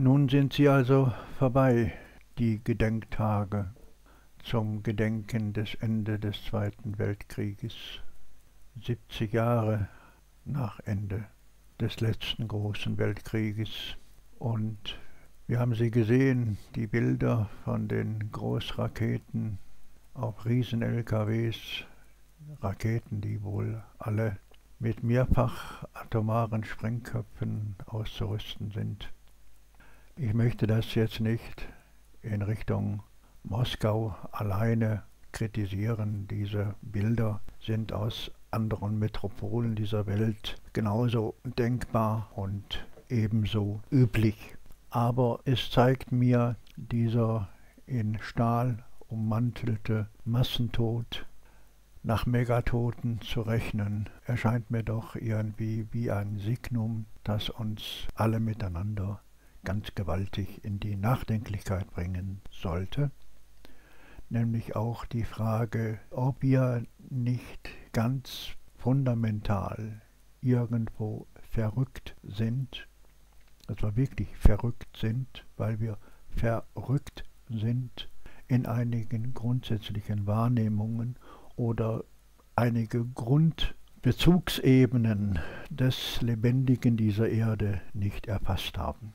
Nun sind sie also vorbei, die Gedenktage zum Gedenken des Ende des Zweiten Weltkrieges, 70 Jahre nach Ende des letzten großen Weltkrieges. Und wir haben sie gesehen, die Bilder von den Großraketen auf Riesen-LKWs, Raketen, die wohl alle mit mehrfach atomaren Sprengköpfen auszurüsten sind. Ich möchte das jetzt nicht in Richtung Moskau alleine kritisieren. Diese Bilder sind aus anderen Metropolen dieser Welt genauso denkbar und ebenso üblich. Aber es zeigt mir dieser in Stahl ummantelte Massentod nach Megatoten zu rechnen, erscheint mir doch irgendwie wie ein Signum, das uns alle miteinander ganz gewaltig in die Nachdenklichkeit bringen sollte, nämlich auch die Frage, ob wir nicht ganz fundamental irgendwo verrückt sind, also wirklich verrückt sind, weil wir verrückt sind in einigen grundsätzlichen Wahrnehmungen oder einige Grundbezugsebenen des Lebendigen dieser Erde nicht erfasst haben.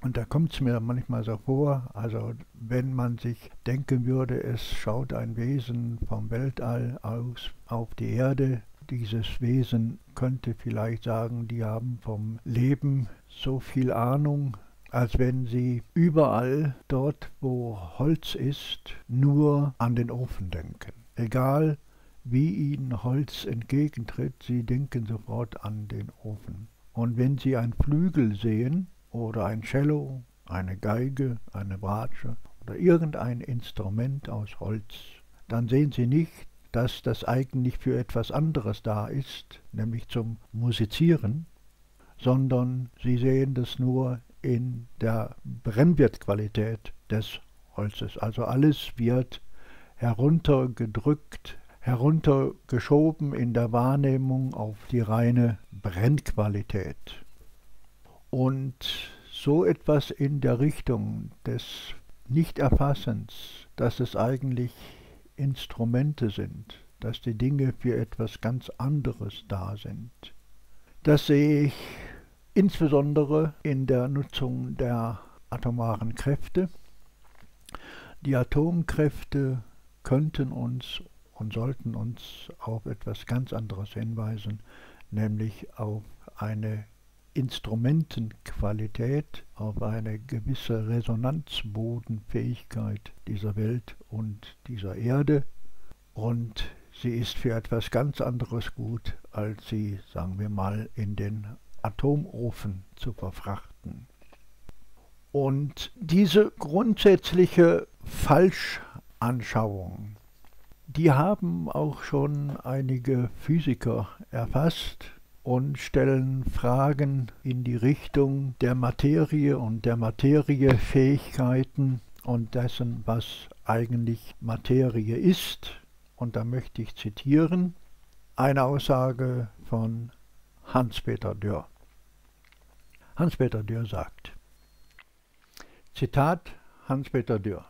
Und da kommt es mir manchmal so vor, also wenn man sich denken würde, es schaut ein Wesen vom Weltall aus auf die Erde, dieses Wesen könnte vielleicht sagen, die haben vom Leben so viel Ahnung, als wenn sie überall dort, wo Holz ist, nur an den Ofen denken. Egal wie ihnen Holz entgegentritt, sie denken sofort an den Ofen. Und wenn sie ein Flügel sehen, oder ein Cello, eine Geige, eine Bratsche oder irgendein Instrument aus Holz, dann sehen Sie nicht, dass das eigentlich für etwas anderes da ist, nämlich zum Musizieren, sondern Sie sehen das nur in der Brennwertqualität des Holzes. Also alles wird heruntergedrückt, heruntergeschoben in der Wahrnehmung auf die reine Brennqualität. Und so etwas in der Richtung des Nichterfassens, dass es eigentlich Instrumente sind, dass die Dinge für etwas ganz anderes da sind. Das sehe ich insbesondere in der Nutzung der atomaren Kräfte. Die Atomkräfte könnten uns und sollten uns auf etwas ganz anderes hinweisen, nämlich auf eine Instrumentenqualität, auf eine gewisse Resonanzbodenfähigkeit dieser Welt und dieser Erde. Und sie ist für etwas ganz anderes gut, als sie, sagen wir mal, in den Atomofen zu verfrachten. Und diese grundsätzliche Falschanschauung, die haben auch schon einige Physiker erfasst, und stellen Fragen in die Richtung der Materie und der Materiefähigkeiten und dessen, was eigentlich Materie ist. Und da möchte ich zitieren eine Aussage von Hans-Peter Dürr. Hans-Peter Dürr sagt, Zitat Hans-Peter Dürr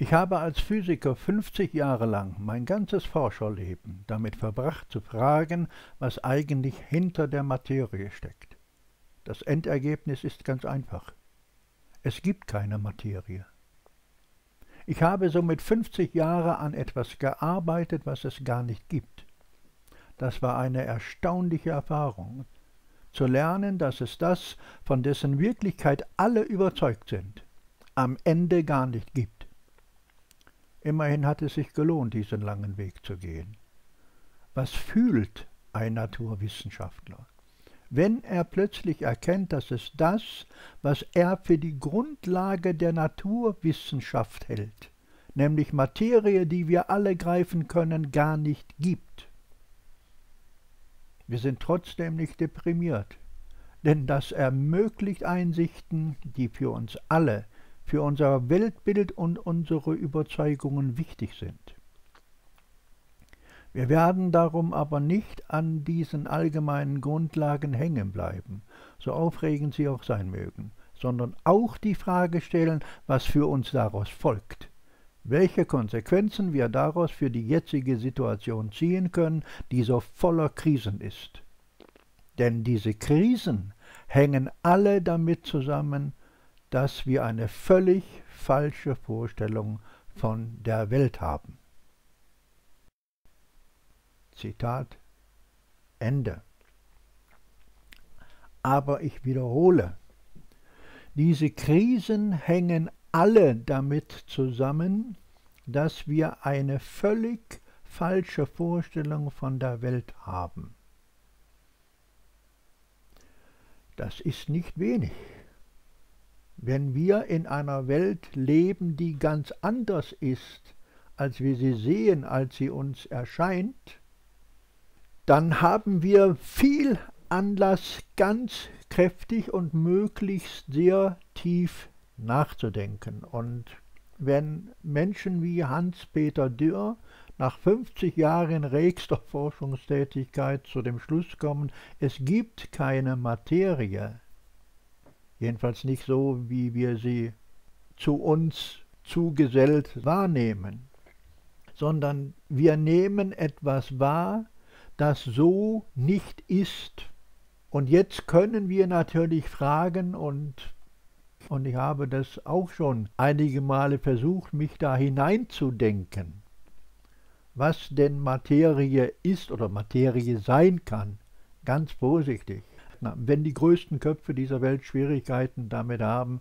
ich habe als Physiker 50 Jahre lang mein ganzes Forscherleben damit verbracht zu fragen, was eigentlich hinter der Materie steckt. Das Endergebnis ist ganz einfach. Es gibt keine Materie. Ich habe somit 50 Jahre an etwas gearbeitet, was es gar nicht gibt. Das war eine erstaunliche Erfahrung, zu lernen, dass es das, von dessen Wirklichkeit alle überzeugt sind, am Ende gar nicht gibt. Immerhin hat es sich gelohnt, diesen langen Weg zu gehen. Was fühlt ein Naturwissenschaftler, wenn er plötzlich erkennt, dass es das, was er für die Grundlage der Naturwissenschaft hält, nämlich Materie, die wir alle greifen können, gar nicht gibt? Wir sind trotzdem nicht deprimiert, denn das ermöglicht Einsichten, die für uns alle für unser Weltbild und unsere Überzeugungen wichtig sind. Wir werden darum aber nicht an diesen allgemeinen Grundlagen hängen bleiben, so aufregend sie auch sein mögen, sondern auch die Frage stellen, was für uns daraus folgt. Welche Konsequenzen wir daraus für die jetzige Situation ziehen können, die so voller Krisen ist. Denn diese Krisen hängen alle damit zusammen, dass wir eine völlig falsche Vorstellung von der Welt haben. Zitat Ende. Aber ich wiederhole, diese Krisen hängen alle damit zusammen, dass wir eine völlig falsche Vorstellung von der Welt haben. Das ist nicht wenig. Wenn wir in einer Welt leben, die ganz anders ist, als wir sie sehen, als sie uns erscheint, dann haben wir viel Anlass, ganz kräftig und möglichst sehr tief nachzudenken. Und wenn Menschen wie Hans-Peter Dürr nach 50 Jahren regster Forschungstätigkeit zu dem Schluss kommen, es gibt keine Materie, jedenfalls nicht so, wie wir sie zu uns zugesellt wahrnehmen, sondern wir nehmen etwas wahr, das so nicht ist. Und jetzt können wir natürlich fragen und und ich habe das auch schon einige Male versucht, mich da hineinzudenken, was denn Materie ist oder Materie sein kann. Ganz vorsichtig. Na, wenn die größten Köpfe dieser Welt Schwierigkeiten damit haben,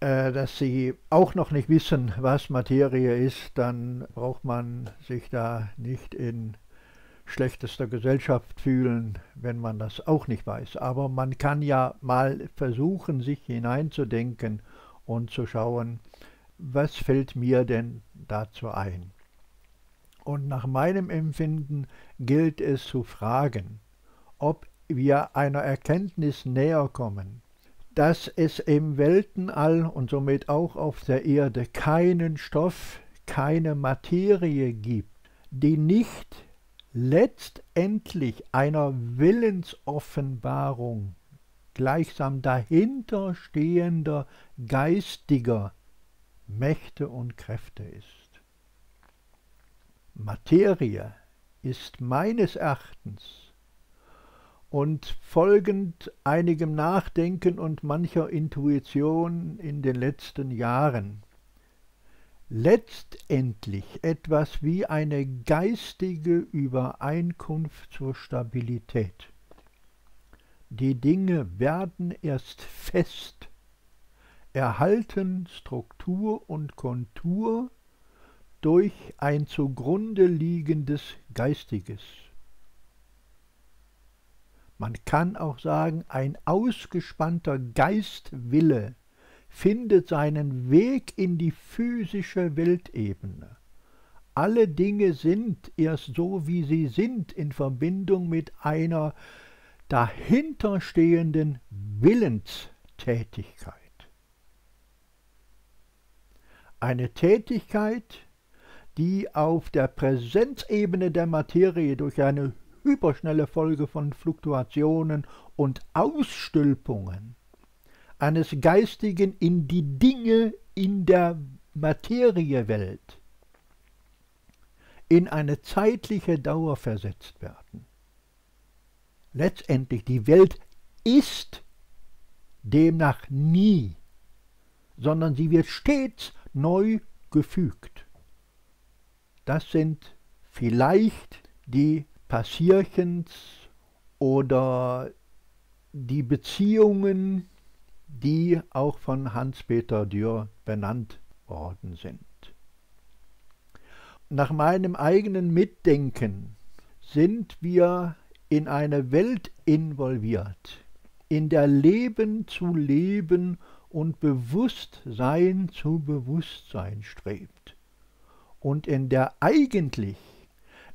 äh, dass sie auch noch nicht wissen, was Materie ist, dann braucht man sich da nicht in schlechtester Gesellschaft fühlen, wenn man das auch nicht weiß. Aber man kann ja mal versuchen, sich hineinzudenken und zu schauen, was fällt mir denn dazu ein. Und nach meinem Empfinden gilt es zu fragen, ob wir einer Erkenntnis näher kommen, dass es im Weltenall und somit auch auf der Erde keinen Stoff, keine Materie gibt, die nicht letztendlich einer Willensoffenbarung gleichsam dahinterstehender geistiger Mächte und Kräfte ist. Materie ist meines Erachtens und folgend einigem Nachdenken und mancher Intuition in den letzten Jahren letztendlich etwas wie eine geistige Übereinkunft zur Stabilität. Die Dinge werden erst fest, erhalten Struktur und Kontur durch ein zugrunde liegendes Geistiges. Man kann auch sagen, ein ausgespannter Geistwille findet seinen Weg in die physische Weltebene. Alle Dinge sind erst so, wie sie sind, in Verbindung mit einer dahinterstehenden Willenstätigkeit. Eine Tätigkeit, die auf der Präsenzebene der Materie durch eine hyperschnelle Folge von Fluktuationen und Ausstülpungen eines Geistigen in die Dinge in der Materiewelt in eine zeitliche Dauer versetzt werden. Letztendlich die Welt ist demnach nie, sondern sie wird stets neu gefügt. Das sind vielleicht die Passierchens oder die Beziehungen, die auch von Hans-Peter Dürr benannt worden sind. Nach meinem eigenen Mitdenken sind wir in eine Welt involviert, in der Leben zu leben und Bewusstsein zu Bewusstsein strebt und in der eigentlich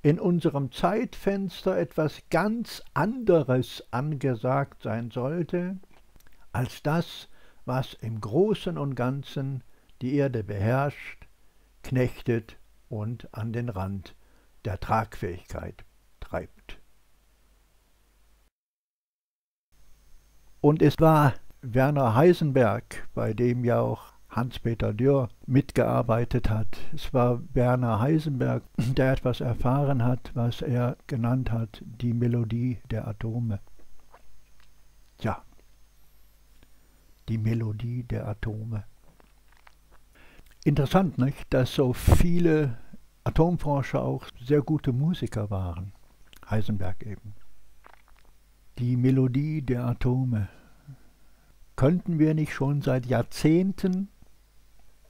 in unserem Zeitfenster etwas ganz anderes angesagt sein sollte, als das, was im Großen und Ganzen die Erde beherrscht, knechtet und an den Rand der Tragfähigkeit treibt. Und es war Werner Heisenberg, bei dem ja auch Hans-Peter Dürr mitgearbeitet hat. Es war Werner Heisenberg, der etwas erfahren hat, was er genannt hat, die Melodie der Atome. Ja, die Melodie der Atome. Interessant, nicht, dass so viele Atomforscher auch sehr gute Musiker waren. Heisenberg eben. Die Melodie der Atome. Könnten wir nicht schon seit Jahrzehnten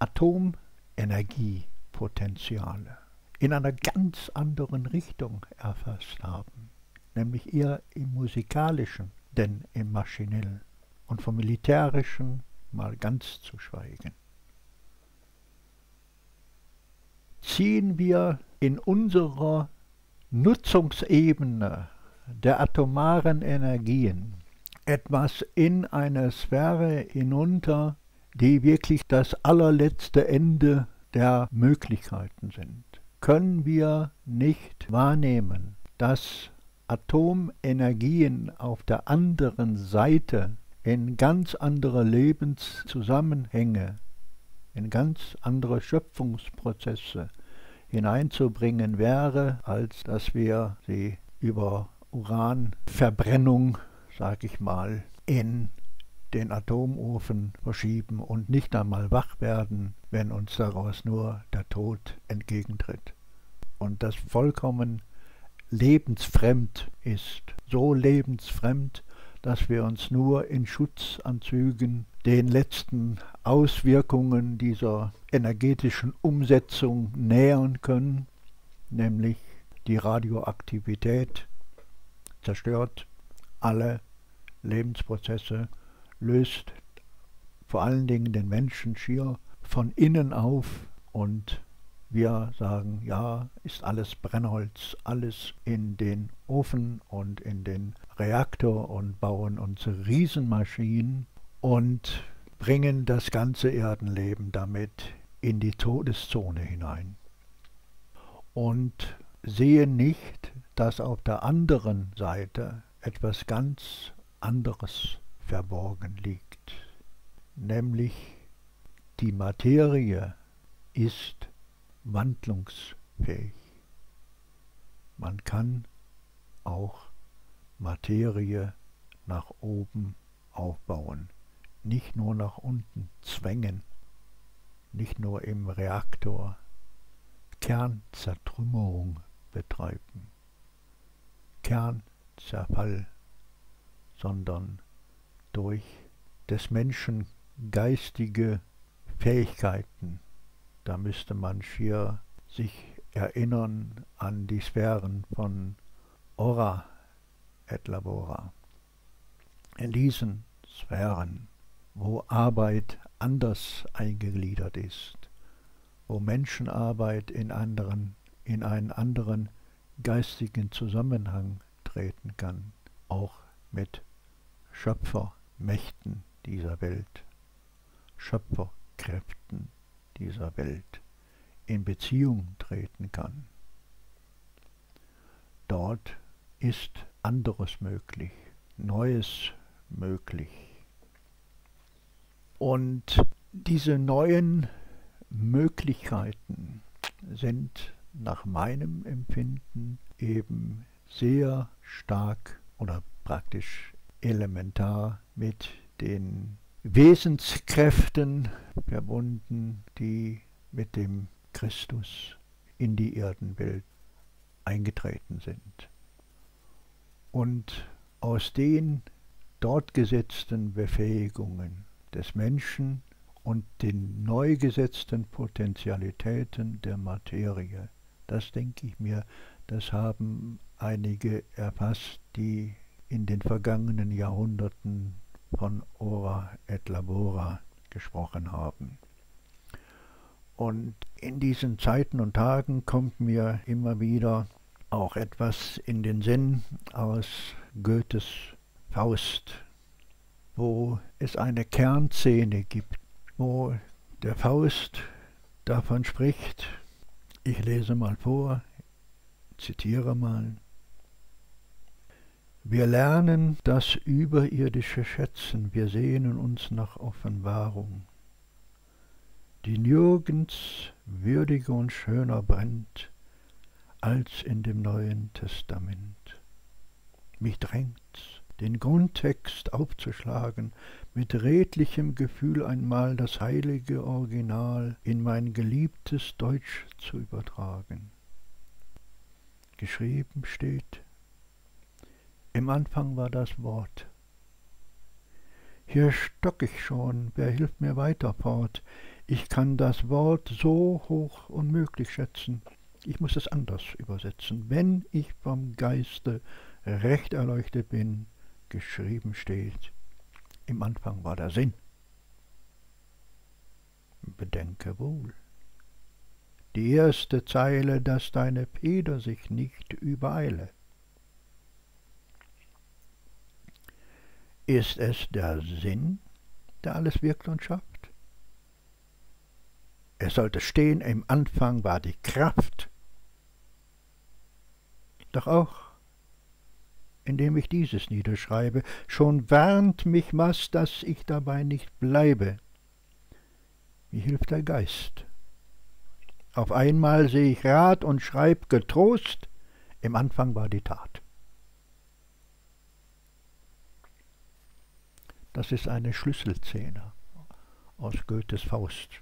Atomenergiepotenziale in einer ganz anderen Richtung erfasst haben, nämlich eher im musikalischen, denn im maschinellen und vom militärischen mal ganz zu schweigen. Ziehen wir in unserer Nutzungsebene der atomaren Energien etwas in eine Sphäre hinunter, die wirklich das allerletzte Ende der Möglichkeiten sind, können wir nicht wahrnehmen, dass Atomenergien auf der anderen Seite in ganz andere Lebenszusammenhänge, in ganz andere Schöpfungsprozesse hineinzubringen wäre, als dass wir sie über Uranverbrennung, sag ich mal, in den Atomofen verschieben und nicht einmal wach werden, wenn uns daraus nur der Tod entgegentritt. Und das vollkommen lebensfremd ist, so lebensfremd, dass wir uns nur in Schutzanzügen den letzten Auswirkungen dieser energetischen Umsetzung nähern können, nämlich die Radioaktivität zerstört alle Lebensprozesse löst vor allen Dingen den Menschen schier von innen auf und wir sagen, ja, ist alles Brennholz, alles in den Ofen und in den Reaktor und bauen unsere Riesenmaschinen und bringen das ganze Erdenleben damit in die Todeszone hinein. Und sehen nicht, dass auf der anderen Seite etwas ganz anderes verborgen liegt, nämlich die Materie ist wandlungsfähig. Man kann auch Materie nach oben aufbauen, nicht nur nach unten zwängen, nicht nur im Reaktor Kernzertrümmerung betreiben, Kernzerfall, sondern durch des Menschen geistige Fähigkeiten. Da müsste man schier sich erinnern an die Sphären von Ora et Labora. In diesen Sphären, wo Arbeit anders eingegliedert ist, wo Menschenarbeit in, anderen, in einen anderen geistigen Zusammenhang treten kann, auch mit Schöpfer Mächten dieser Welt, Schöpferkräften dieser Welt in Beziehung treten kann. Dort ist anderes möglich, Neues möglich. Und diese neuen Möglichkeiten sind nach meinem Empfinden eben sehr stark oder praktisch elementar mit den Wesenskräften verbunden, die mit dem Christus in die Erdenwelt eingetreten sind. Und aus den dort gesetzten Befähigungen des Menschen und den neu gesetzten Potentialitäten der Materie, das denke ich mir, das haben einige erfasst, die in den vergangenen Jahrhunderten von Ora et Labora gesprochen haben. Und in diesen Zeiten und Tagen kommt mir immer wieder auch etwas in den Sinn aus Goethes Faust, wo es eine Kernszene gibt, wo der Faust davon spricht, ich lese mal vor, zitiere mal, Wir lernen das überirdische Schätzen, wir sehnen uns nach Offenbarung, die nirgends würdiger und schöner brennt als in dem Neuen Testament. Mich drängt's, den Grundtext aufzuschlagen, mit redlichem Gefühl einmal das heilige Original in mein geliebtes Deutsch zu übertragen. Geschrieben steht, im Anfang war das Wort. Hier stock ich schon, wer hilft mir weiter fort? Ich kann das Wort so hoch unmöglich schätzen, ich muss es anders übersetzen. Wenn ich vom Geiste recht erleuchtet bin, geschrieben steht, im Anfang war der Sinn. Bedenke wohl. Die erste Zeile, dass deine Feder sich nicht übereile. Ist es der Sinn, der alles wirkt und schafft? Es sollte stehen, im Anfang war die Kraft. Doch auch indem ich dieses niederschreibe, schon warnt mich was, dass ich dabei nicht bleibe. Wie hilft der Geist? Auf einmal sehe ich Rat und schreib getrost, im Anfang war die Tat. Das ist eine Schlüsselszene aus Goethes Faust.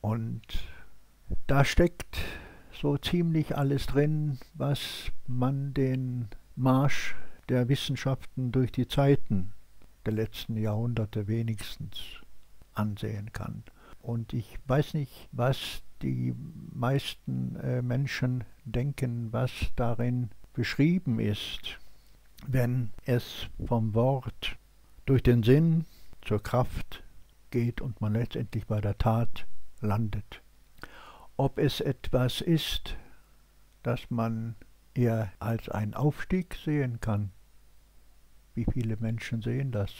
Und da steckt so ziemlich alles drin, was man den Marsch der Wissenschaften durch die Zeiten der letzten Jahrhunderte wenigstens ansehen kann. Und ich weiß nicht, was die meisten äh, Menschen denken, was darin beschrieben ist, wenn es vom Wort durch den Sinn zur Kraft geht und man letztendlich bei der Tat landet. Ob es etwas ist, das man eher als einen Aufstieg sehen kann. Wie viele Menschen sehen das?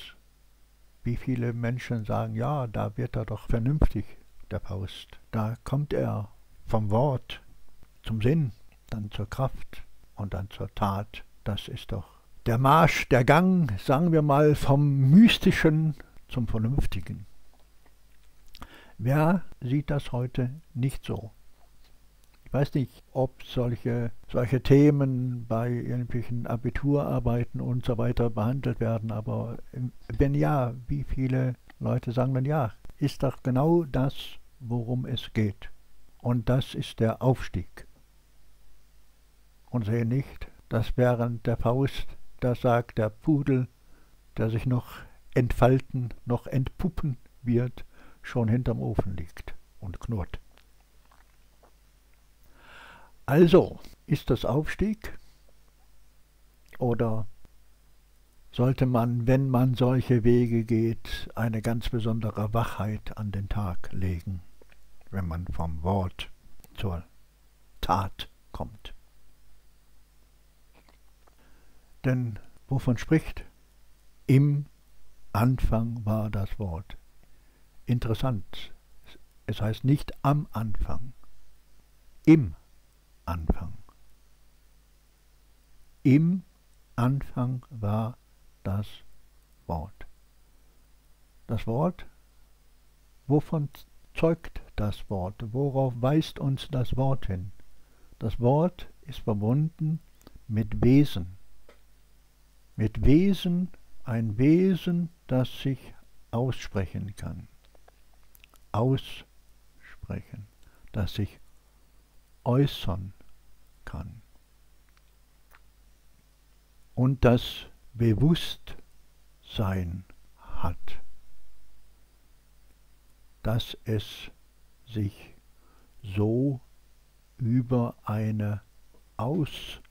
Wie viele Menschen sagen, ja, da wird er doch vernünftig, der Faust. Da kommt er vom Wort zum Sinn, dann zur Kraft und dann zur Tat. Das ist doch der Marsch, der Gang, sagen wir mal, vom Mystischen zum Vernünftigen. Wer sieht das heute nicht so? Ich weiß nicht, ob solche, solche Themen bei irgendwelchen Abiturarbeiten und so weiter behandelt werden, aber wenn ja, wie viele Leute sagen dann ja, ist doch genau das, worum es geht. Und das ist der Aufstieg. Und sehen nicht, dass während der Faust, da sagt der Pudel, der sich noch entfalten, noch entpuppen wird, schon hinterm Ofen liegt und knurrt. Also, ist das Aufstieg? Oder sollte man, wenn man solche Wege geht, eine ganz besondere Wachheit an den Tag legen, wenn man vom Wort zur Tat kommt? Denn wovon spricht? Im Anfang war das Wort. Interessant. Es heißt nicht am Anfang. Im Anfang. Im Anfang war das Wort. Das Wort, wovon zeugt das Wort? Worauf weist uns das Wort hin? Das Wort ist verbunden mit Wesen. Mit Wesen, ein Wesen, das sich aussprechen kann. Aussprechen, das sich äußern kann. Und das Bewusstsein hat, dass es sich so über eine Aussprache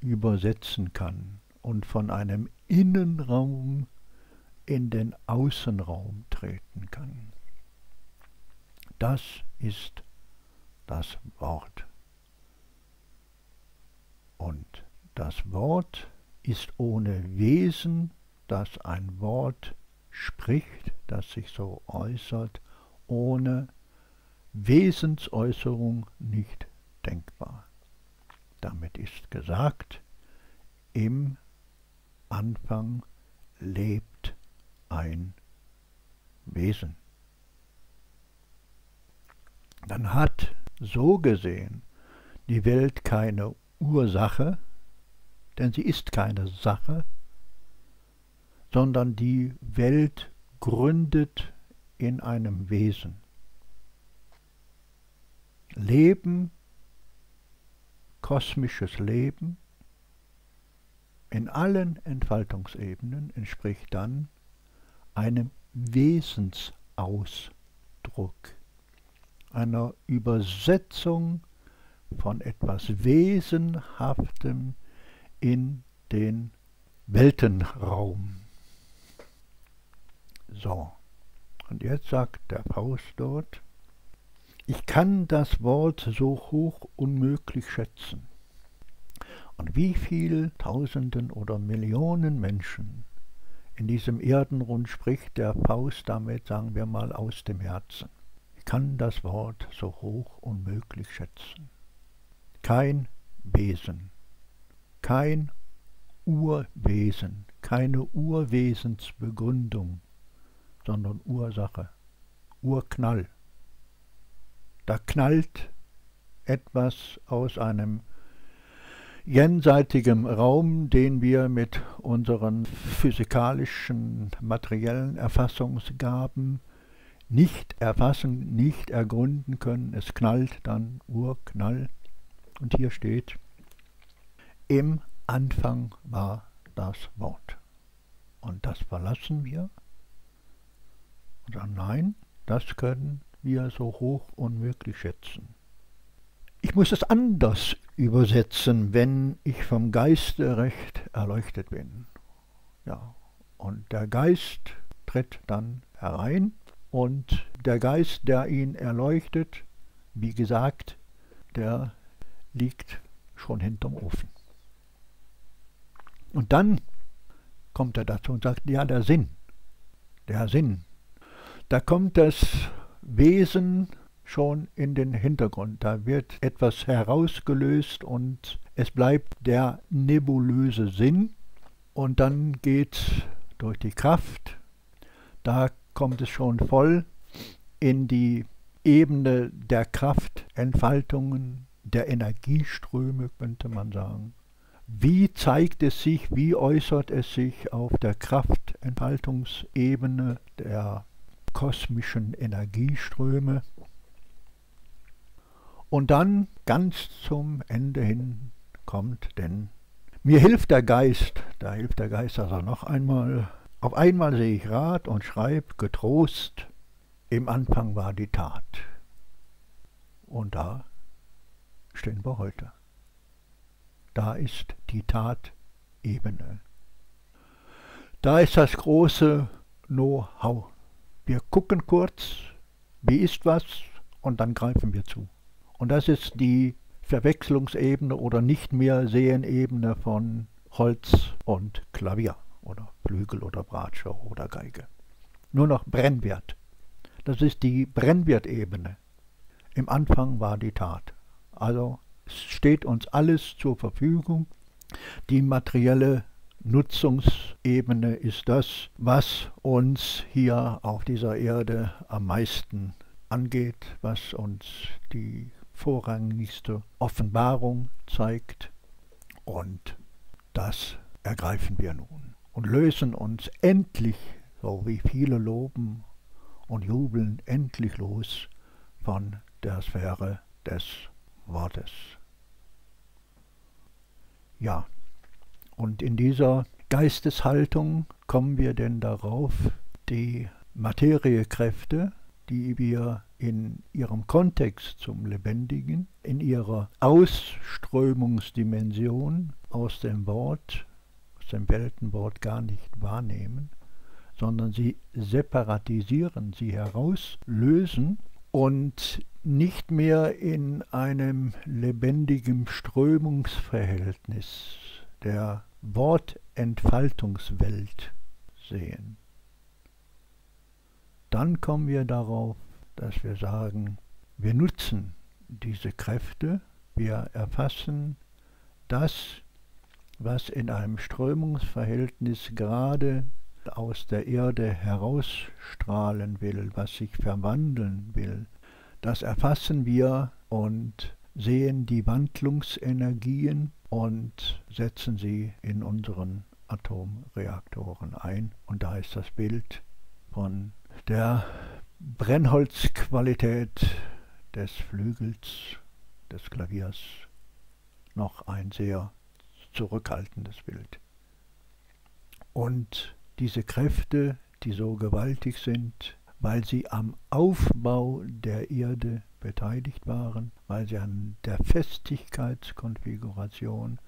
übersetzen kann und von einem Innenraum in den Außenraum treten kann. Das ist das Wort. Und das Wort ist ohne Wesen, das ein Wort spricht, das sich so äußert, ohne Wesensäußerung nicht denkbar. Damit ist gesagt, im Anfang lebt ein Wesen. Dann hat so gesehen die Welt keine Ursache, denn sie ist keine Sache, sondern die Welt gründet in einem Wesen. Leben, kosmisches Leben, in allen Entfaltungsebenen entspricht dann einem Wesensausdruck, einer Übersetzung von etwas Wesenhaftem in den Weltenraum. So, und jetzt sagt der Faust dort, ich kann das Wort so hoch unmöglich schätzen. Und wie viel Tausenden oder Millionen Menschen in diesem Erdenrund spricht der Faust damit, sagen wir mal, aus dem Herzen. Ich kann das Wort so hoch unmöglich schätzen. Kein Wesen, kein Urwesen, keine Urwesensbegründung, sondern Ursache, Urknall. Da knallt etwas aus einem jenseitigen Raum, den wir mit unseren physikalischen, materiellen Erfassungsgaben nicht erfassen, nicht ergründen können. Es knallt dann Urknall. Und hier steht, im Anfang war das Wort. Und das verlassen wir sagen, nein, das können wir so hoch unmöglich schätzen. Ich muss es anders übersetzen, wenn ich vom Geiste recht erleuchtet bin. Ja, und der Geist tritt dann herein und der Geist, der ihn erleuchtet, wie gesagt, der liegt schon hinterm Ofen. Und dann kommt er dazu und sagt, ja, der Sinn, der Sinn, da kommt das Wesen schon in den Hintergrund. Da wird etwas herausgelöst und es bleibt der nebulöse Sinn und dann geht durch die Kraft, da kommt es schon voll in die Ebene der Kraftentfaltungen, der Energieströme, könnte man sagen. Wie zeigt es sich, wie äußert es sich auf der Kraftentfaltungsebene der kosmischen Energieströme. Und dann ganz zum Ende hin kommt, denn mir hilft der Geist, da hilft der Geist also noch einmal. Auf einmal sehe ich Rat und schreib getrost, im Anfang war die Tat. Und da stehen wir heute. Da ist die Tatebene. Da ist das große Know-how. Wir gucken kurz, wie ist was, und dann greifen wir zu. Und das ist die Verwechslungsebene oder nicht mehr Sehenebene von Holz und Klavier oder Flügel oder Bratsche oder Geige. Nur noch Brennwert. Das ist die Brennwertebene. Im Anfang war die Tat. Also steht uns alles zur Verfügung. Die materielle Nutzungsebene ist das, was uns hier auf dieser Erde am meisten angeht, was uns die vorrangigste Offenbarung zeigt. Und das ergreifen wir nun und lösen uns endlich, so wie viele loben und jubeln, endlich los von der Sphäre des Wortes. Ja, und in dieser Geisteshaltung kommen wir denn darauf, die Materiekräfte, die wir in ihrem Kontext zum Lebendigen, in ihrer Ausströmungsdimension aus dem Wort, aus dem Weltenwort gar nicht wahrnehmen, sondern sie separatisieren, sie herauslösen und nicht mehr in einem lebendigen Strömungsverhältnis der Wortentfaltungswelt sehen. Dann kommen wir darauf, dass wir sagen, wir nutzen diese Kräfte, wir erfassen das, was in einem Strömungsverhältnis gerade aus der Erde herausstrahlen will, was sich verwandeln will, das erfassen wir und sehen die Wandlungsenergien und setzen sie in unseren Atomreaktoren ein. Und da ist das Bild von der Brennholzqualität des Flügels des Klaviers noch ein sehr zurückhaltendes Bild. Und diese Kräfte, die so gewaltig sind, weil sie am Aufbau der Erde beteiligt waren, weil sie an der Festigkeitskonfiguration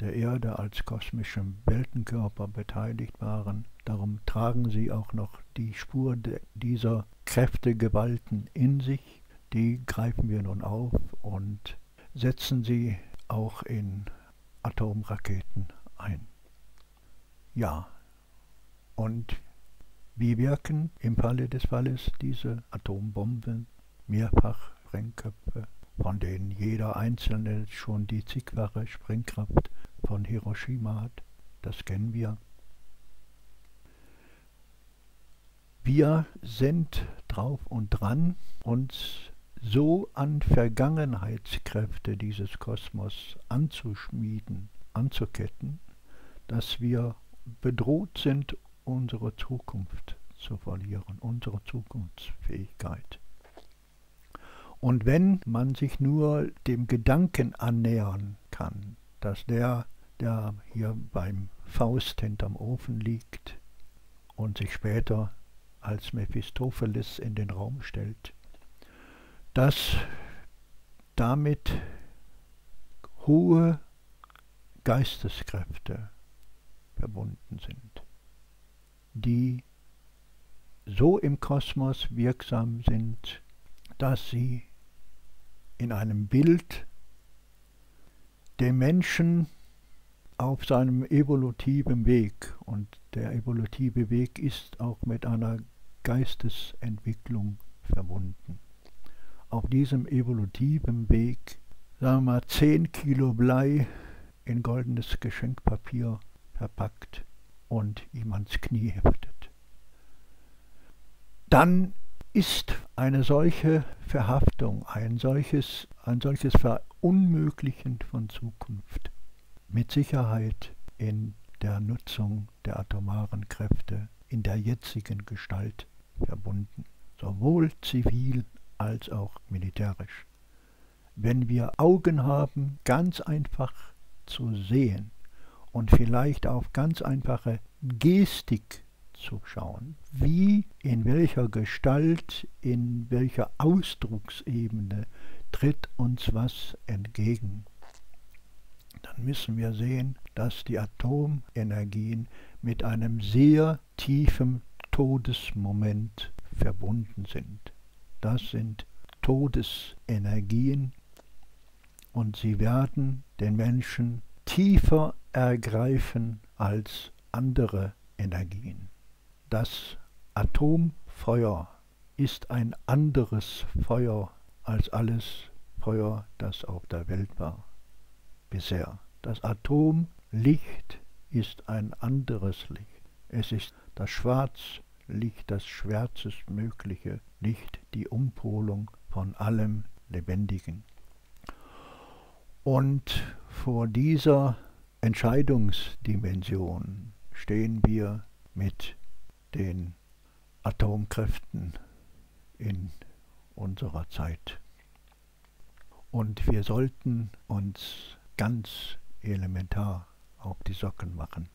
der Erde als kosmischem Weltenkörper beteiligt waren. Darum tragen sie auch noch die Spur dieser Kräftegewalten in sich. Die greifen wir nun auf und setzen sie auch in Atomraketen ein. Ja, und wie wirken im Falle des Falles diese Atombomben, mehrfach Sprengköpfe, von denen jeder einzelne schon die zigfache Sprengkraft von Hiroshima hat? Das kennen wir. Wir sind drauf und dran, uns so an Vergangenheitskräfte dieses Kosmos anzuschmieden, anzuketten, dass wir bedroht sind, unsere Zukunft zu verlieren, unsere Zukunftsfähigkeit. Und wenn man sich nur dem Gedanken annähern kann, dass der, der hier beim Faust hinterm Ofen liegt und sich später als Mephistopheles in den Raum stellt, dass damit hohe Geisteskräfte verbunden sind, die so im Kosmos wirksam sind, dass sie in einem Bild den Menschen auf seinem evolutiven Weg, und der evolutive Weg ist auch mit einer Geistesentwicklung verbunden auf diesem evolutiven Weg, sagen wir mal, 10 Kilo Blei in goldenes Geschenkpapier verpackt und ihm ans Knie heftet. Dann ist eine solche Verhaftung, ein solches, ein solches Verunmöglichen von Zukunft mit Sicherheit in der Nutzung der atomaren Kräfte in der jetzigen Gestalt verbunden, sowohl zivil als auch militärisch. Wenn wir Augen haben, ganz einfach zu sehen und vielleicht auf ganz einfache Gestik zu schauen, wie, in welcher Gestalt, in welcher Ausdrucksebene tritt uns was entgegen, dann müssen wir sehen, dass die Atomenergien mit einem sehr tiefen Todesmoment verbunden sind. Das sind Todesenergien und sie werden den Menschen tiefer ergreifen als andere Energien. Das Atomfeuer ist ein anderes Feuer als alles Feuer, das auf der Welt war bisher. Das Atomlicht ist ein anderes Licht. Es ist das Schwarz Licht das schwärzestmögliche Licht, die Umpolung von allem Lebendigen. Und vor dieser Entscheidungsdimension stehen wir mit den Atomkräften in unserer Zeit. Und wir sollten uns ganz elementar auf die Socken machen,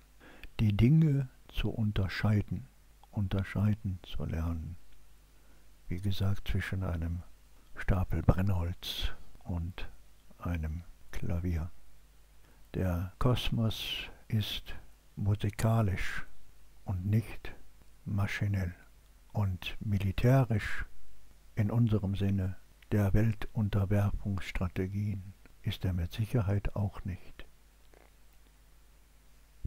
die Dinge zu unterscheiden unterscheiden zu lernen. Wie gesagt, zwischen einem Stapel Brennholz und einem Klavier. Der Kosmos ist musikalisch und nicht maschinell und militärisch in unserem Sinne der Weltunterwerfungsstrategien ist er mit Sicherheit auch nicht.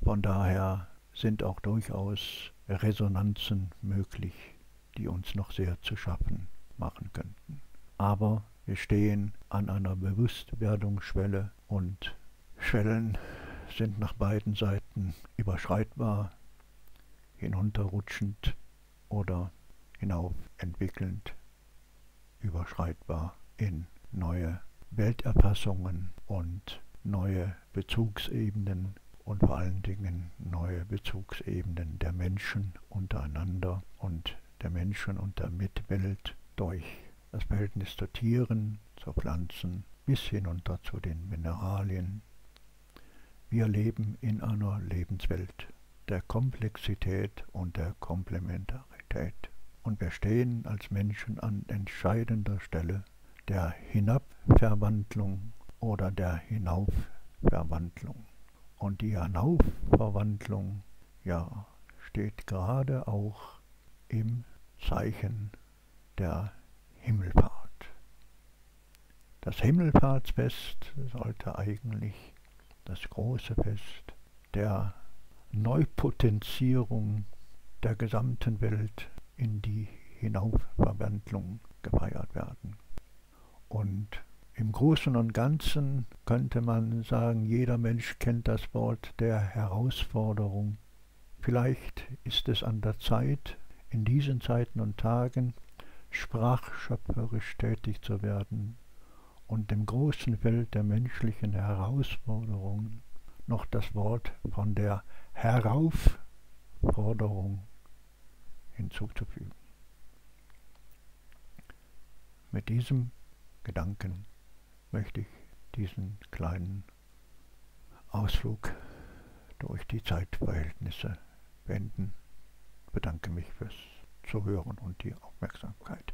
Von daher sind auch durchaus Resonanzen möglich, die uns noch sehr zu schaffen machen könnten. Aber wir stehen an einer Bewusstwerdungsschwelle und Schwellen sind nach beiden Seiten überschreitbar, hinunterrutschend oder hinauf entwickelnd, überschreitbar in neue Welterfassungen und neue Bezugsebenen und vor allen Dingen neue Bezugsebenen der Menschen untereinander und der Menschen und der Mitwelt durch das Verhältnis zu Tieren, zu Pflanzen bis hinunter zu den Mineralien. Wir leben in einer Lebenswelt der Komplexität und der Komplementarität. Und wir stehen als Menschen an entscheidender Stelle der Hinabverwandlung oder der Hinaufverwandlung. Und die Hinaufverwandlung, ja, steht gerade auch im Zeichen der Himmelfahrt. Das Himmelfahrtsfest sollte eigentlich das große Fest der Neupotenzierung der gesamten Welt in die Hinaufverwandlung gefeiert werden. Und im Großen und Ganzen könnte man sagen, jeder Mensch kennt das Wort der Herausforderung. Vielleicht ist es an der Zeit, in diesen Zeiten und Tagen sprachschöpferisch tätig zu werden und dem großen Feld der menschlichen Herausforderungen noch das Wort von der Heraufforderung hinzuzufügen. Mit diesem Gedanken möchte ich diesen kleinen Ausflug durch die Zeitverhältnisse beenden. Ich bedanke mich fürs Zuhören und die Aufmerksamkeit.